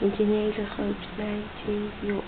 你今天一直喝奶精有